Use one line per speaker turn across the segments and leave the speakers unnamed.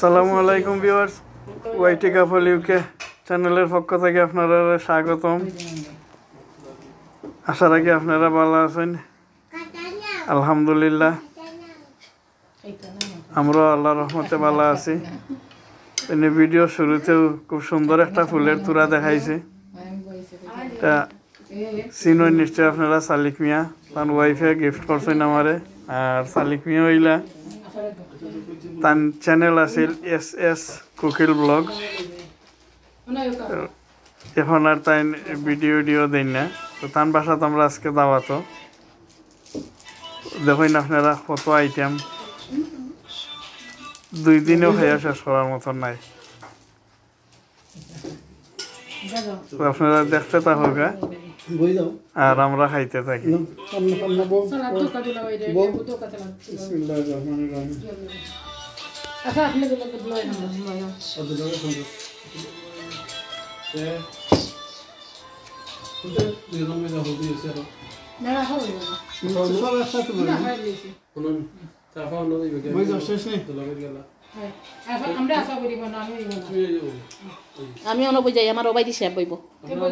আসসালামু আলাইকুম ভিউয়ার্স, ওয়াইটি কাপল ইউকে চ্যানেলের পক্ষ থেকে আপনারা স্বাগতম। আশা রাখি আপনারা ভালো আছেন। আলহামদুলিল্লাহ। আমরাও আল্লাহ রহমতে ভালো আছি। ভিডিও শুরুতেও খুব সুন্দর একটা ফুলের তুরা দেখাইছে। এটা চিনই নিশ্চয় আপনারা, সালিক মিয়া, তার ওয়াইফে গিফট করছেন আমারে। আর সালিক মিয়া হইলা তার চ্যানেল আছিল এস এস কুকিল ব্লগ। এখন আর তাই ভিডিও ভিডিও দেন না। তো তার বাসাত আমরা আজকে দাওয়াত। দেখুন আপনারা কত আইটেম দুই দিনেও খাইয়া শেষ করার মতন নাই। আপনারা দেখতে থাকুক হ্যাঁ?
বই দাও
আর আমরা খাইতে থাকি
সামনে সামনে বউ
Salat tuh kado lawa ide,
Bom.
ibu tuh kata lawa.
বিসমিল্লাহির রহমানির রহিম
Asa afne dulu ke dulu yang dulu ya.
কত টাকা সুন্দর তে কুনতে দুই রঙে যা হবি এসে আর
Nara hawo ya.
সব একসাথে বলি
Nah, hai lisi.
কোন তাফা অন্য দিবে বই দাও শেষ নেই
ini.
আমি অন বই যাই আমার ওবাই দিছে বইব।
আমরা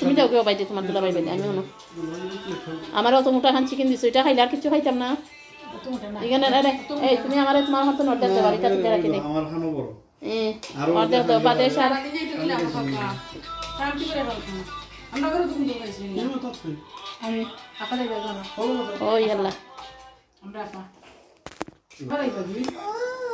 তুমি যাও কেউ বাইতে তোমার দুলা বাইবে আমি অন আমার অত মোটা খান চিকেন দিছো এটা খাইলে আর কিছু খাইতাম না. এখানে এই তুমি আমার তোমার মতন অর্ডার দেবা এটা তুমি রাখি
আমার
দাও বাদে সার।
gila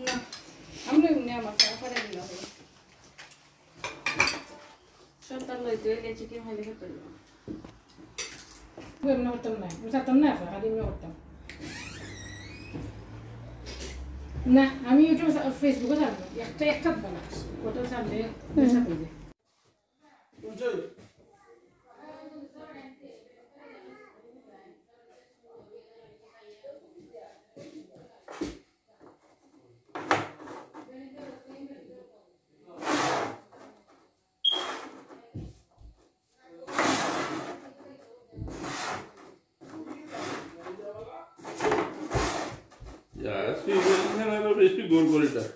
Apa tuh ciki? Nah, ambil ini apa? Apa lagi lah? Gue mau ketemu nih, bisa ketemu apa? Hari ini mau ketemu. না আমি ওটা ফেসবুকে জানবো একটা একটা বানা ওটা জানলে
ist.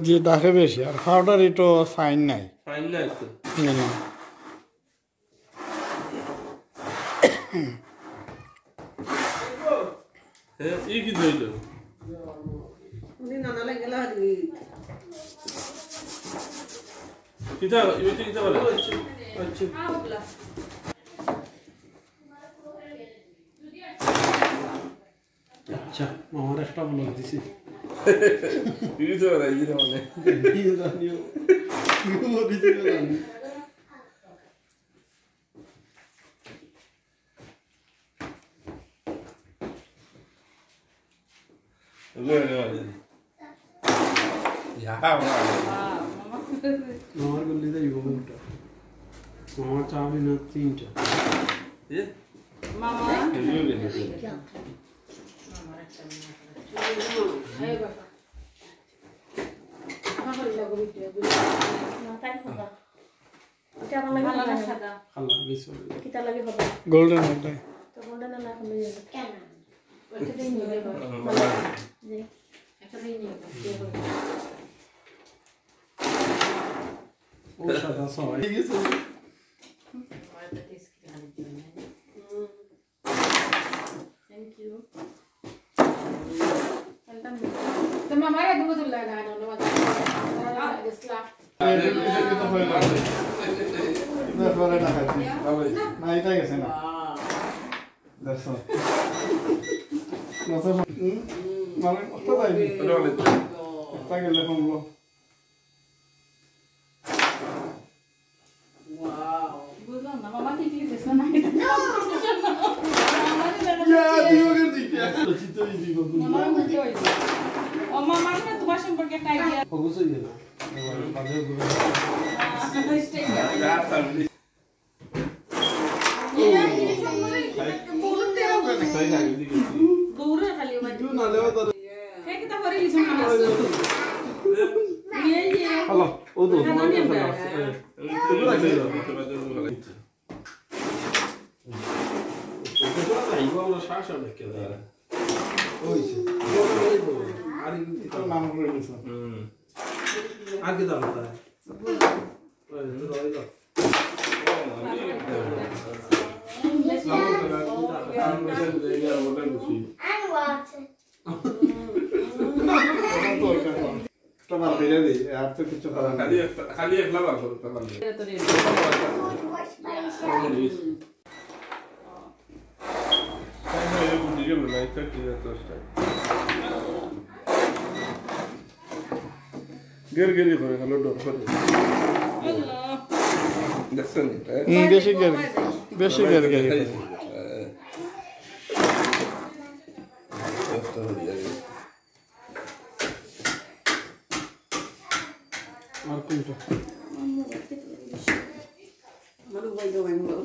যে ডাকে বেশি আর খাওয়াটার একটু ফাইন নাই
হ্যাঁ, এই কি ধইল?
আচ্ছা
ইউটি বলে।
কি বলিছিল জানি
Lön, lön. Ja, bra.
আমার গল্লিতে ইউটা আমার চাবি না তিনটা
Ja. Det gör vi nu.
ayo bapak apa kalau lagu video
খালা মিস করে
কিটা লাগি হবে
গোল্ডেন ওটাই
তো বলতে না না হবে কেন
একটা দিন নিয়ে
জি
একটা দিন নিয়ে
ও সাদা সবাই কত পাইবি
Dåligt.
তা গেলে কমলো
বুঝলাম না মামা ঠিক লিখেছে না
ইয়া দিবগের দিকে চিত্তই দিব
মামার মধ্যে হয়েছে
ও মামা না তোমার সম্পর্কে একটা আইডিয়া
অবশ্যই না হ্যালো ও তো
তোমার কাছে আছে Aí
vamos achar, Xavier, que era. Oi, senhor. আর তো কিছু করার নেই
খালি খালি একলা বার করো তাহলে? গের গেরি করে হলো ডর
gërgër yi xoy xalo do
xoy Allah
Nasıl? Hı,
beşi gör. Beşi gör gel. Markunto. Malu vay do vay malu.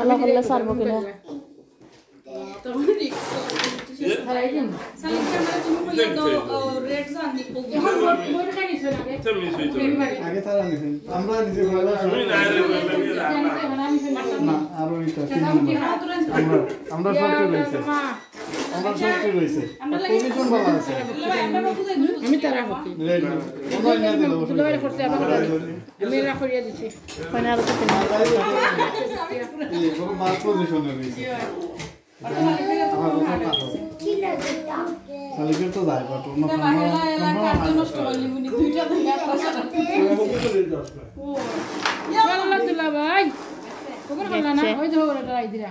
আল্লাহ করলে সারবো কিনা
আমরা এটা আমরা আমরা সবচেয়ে রয়েছে পজিশন ভালো আছে।
আমি তারা
লেট দিল
করতে আবার আমি দিছি।
মানে আরও
এই বড় পজিশনে রয়েছে। তো যায় বাট অন্য
নষ্ট মুনি দুইটা
ভাই হল না ওই ওরা ডাই দিরা।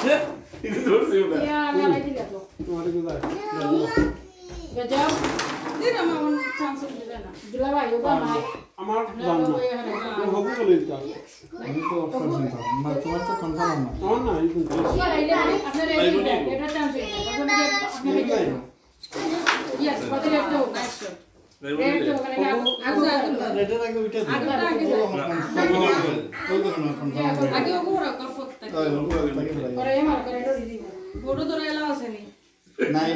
इधर ज़ोर से उड़ा
या मैं आई
थी ले लो तुम्हारे को
दाग गजब दे
ना
मैं उन चांस ले लेना
दिलावा यो बा मैं
আমার জান না ও হবু বলে দিতা
আমি তো অপশন দিতাম না তোমার তো কনফার্ম না
তোমার না এই কিন্তু
আপনার এই এটা চান্স এটা यस পরে একটা
নাইস আগে
আগে আগে
আগে
আগে ওগো রাখা ফটটা
করে মার করে ডরি দিব
বড় ধরে এলা আসেনি
নাই